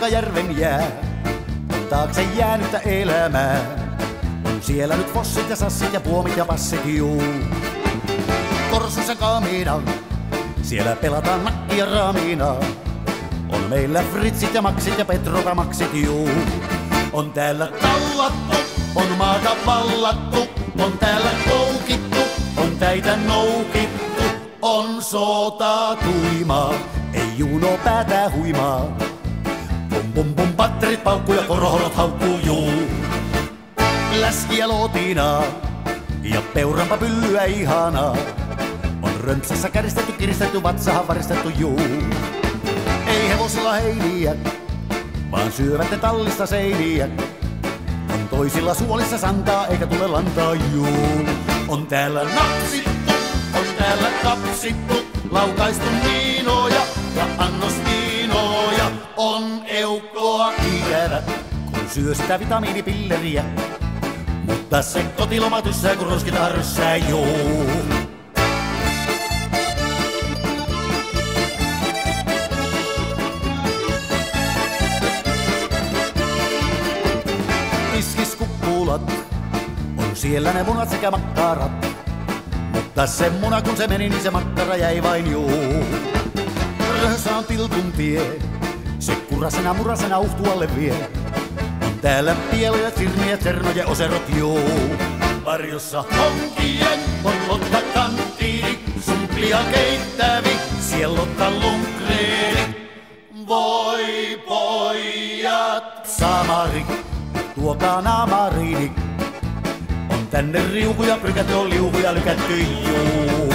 Sakajärven jää on taakse jäänyttä elämää. On siellä nyt fossit ja sassit ja puomit ja passit juu. Korsussa kamina, siellä pelataan nakkia raamina. On meillä fritsit ja maksit ja petrokamaksit juu. On täällä tallattu, on maata vallattu, on täällä koukittu, on täitä noukittu, on sota tuimaa, ei juno päätä huimaa. Pum pum patterit paukkuu ja korohorot haukkuu juu. Läskiä lootinaa ja peuranpa pyllyä ihanaa. On römpsässä käristetty, kiristetty, vatsahan varistettu juu. Ei hevosilla heiniä, vaan syövät ne tallista seiniä. On toisilla suolissa santaa, eikä tule lantaa juu. On täällä napsittu, on täällä kapsittu, laukaistu miinoja kun syö sitä vitamiinipilleriä. Mutta se kotiloma tyssää, kun roskitaan ryssää juu. Tiskiskuppulat, on siellä ne munat sekä makkarat. Mutta se muna kun se meni, niin se makkara jäi vain juu. Röhössä on tiltun tie, se kurasena murasena uhtualle vie. Täällä pieloja, sirmiä, cernoja, oserot juu. Varjossa honkien on lotta kanttiini, sumplia keittävi, siellotta lunkreeni. Voi pojat, samari, tuokaa naamariini. On tänne riukuja, prykät on liukuja, lykätty juu.